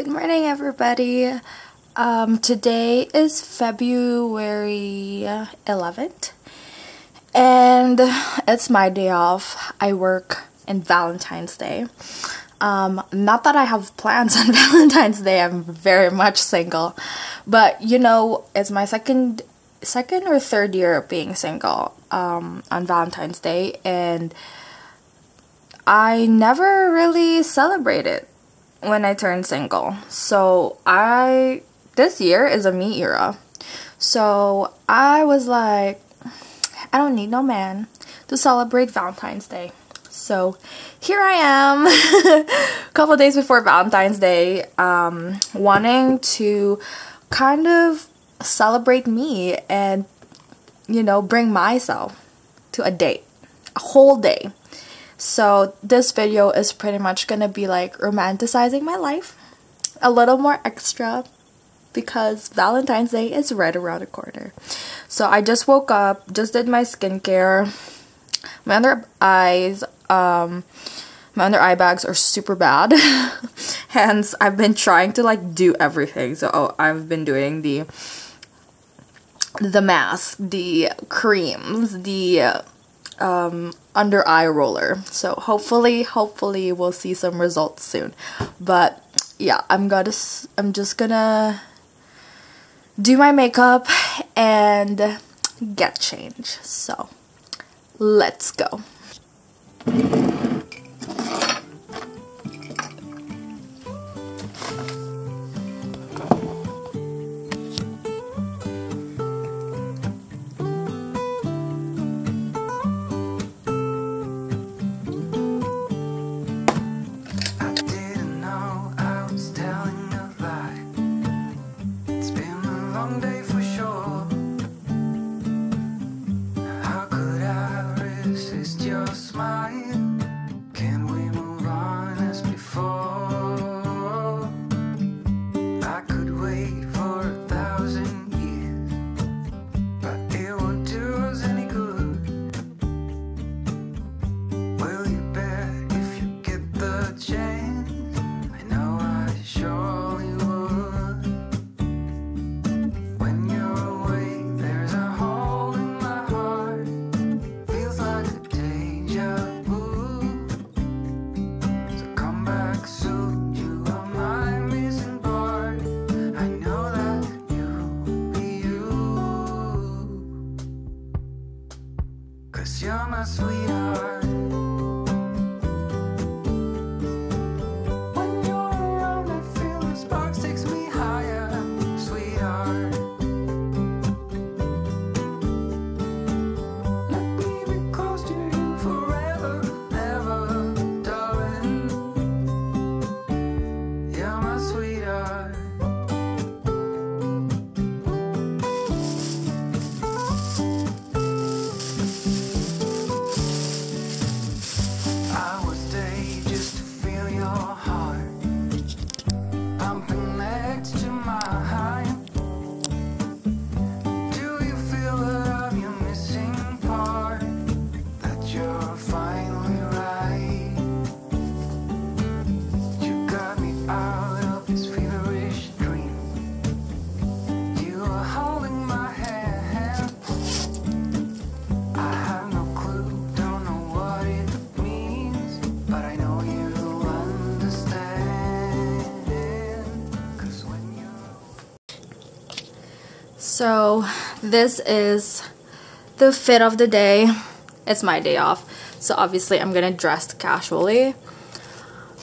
Good morning, everybody. Um, today is February 11th, and it's my day off. I work in Valentine's Day. Um, not that I have plans on Valentine's Day. I'm very much single, but you know, it's my second, second or third year of being single um, on Valentine's Day, and I never really celebrated when I turned single. So I this year is a me era. So I was like I don't need no man to celebrate Valentine's Day. So here I am, a couple days before Valentine's Day, um, wanting to kind of celebrate me and, you know, bring myself to a date, a whole day. So this video is pretty much gonna be like romanticizing my life a little more extra because Valentine's Day is right around the corner. So I just woke up, just did my skincare. My under eyes, um, my under eye bags are super bad. Hence, I've been trying to like do everything. So oh, I've been doing the the mask, the creams, the um, under eye roller. So hopefully, hopefully we'll see some results soon. But yeah, I'm gonna, I'm just gonna do my makeup and get changed. So let's go. So this is the fit of the day. It's my day off. So obviously I'm gonna dress casually.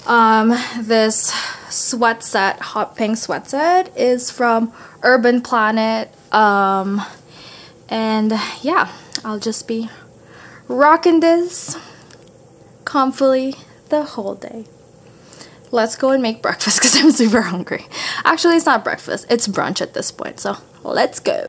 Um, this sweat set, hot pink sweat set is from Urban Planet. Um, and yeah, I'll just be rocking this comfily the whole day. Let's go and make breakfast because I'm super hungry. Actually, it's not breakfast. It's brunch at this point. So Let's go.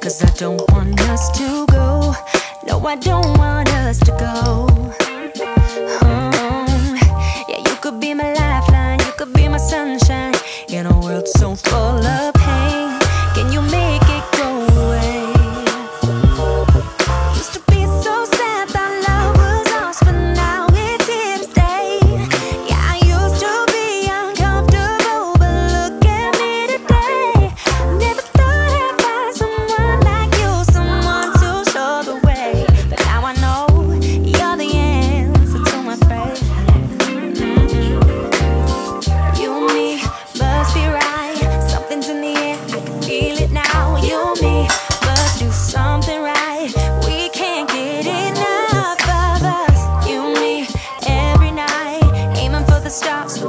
Cause I don't want us to go. No, I don't want us to go. Oh, yeah, you could be my lifeline, you could be my sunshine in a world so full of.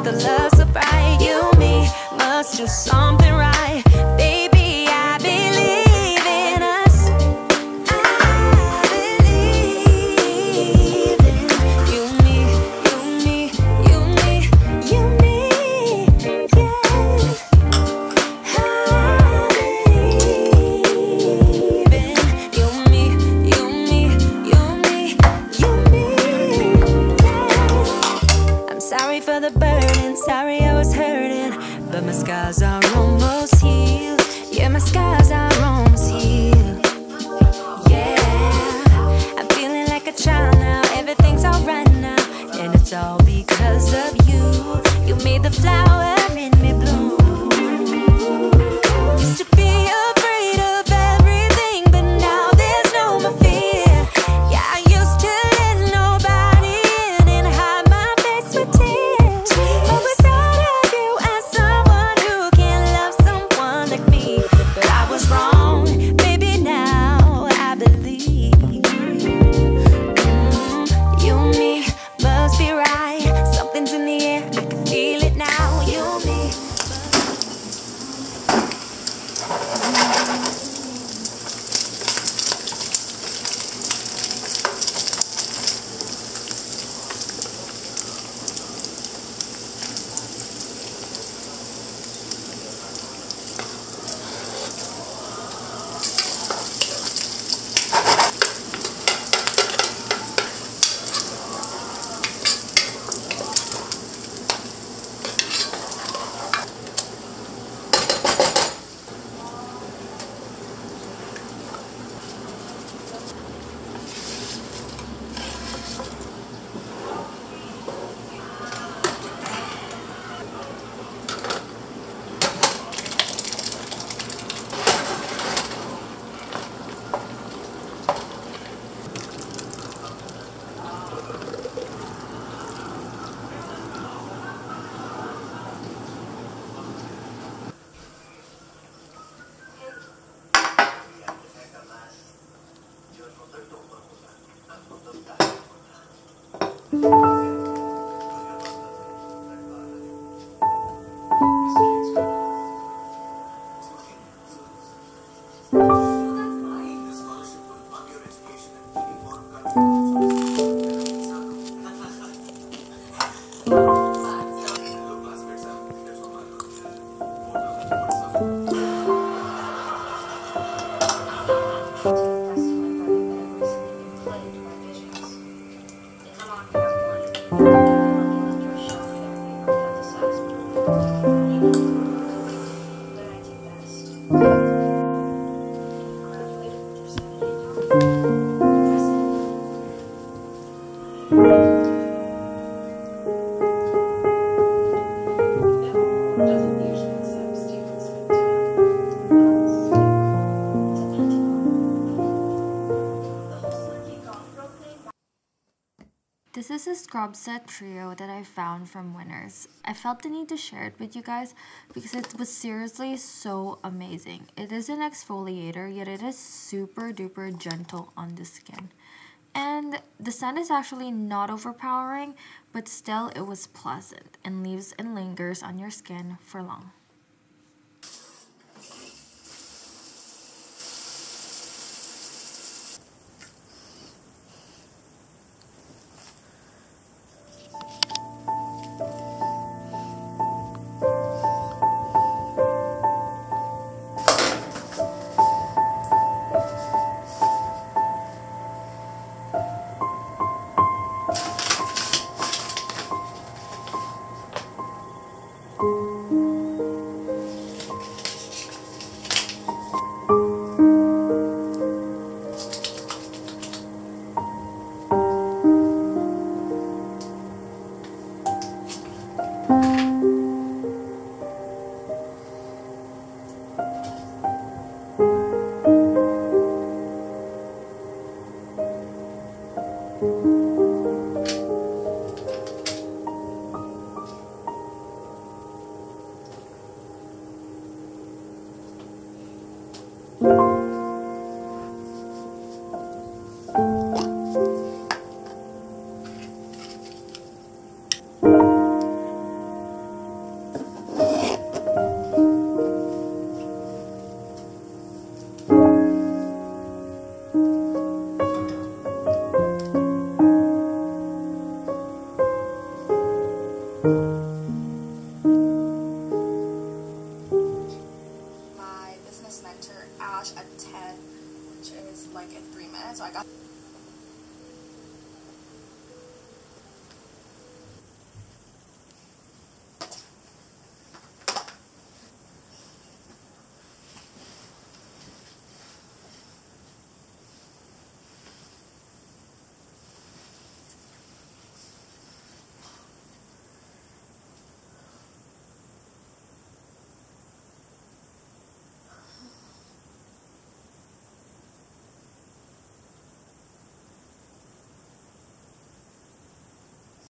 the love's about you, me. Must do something right. scars are almost healed. Yeah, my scars. This is a scrub set trio that I found from Winners. I felt the need to share it with you guys because it was seriously so amazing. It is an exfoliator, yet it is super duper gentle on the skin. And the scent is actually not overpowering, but still it was pleasant and leaves and lingers on your skin for long.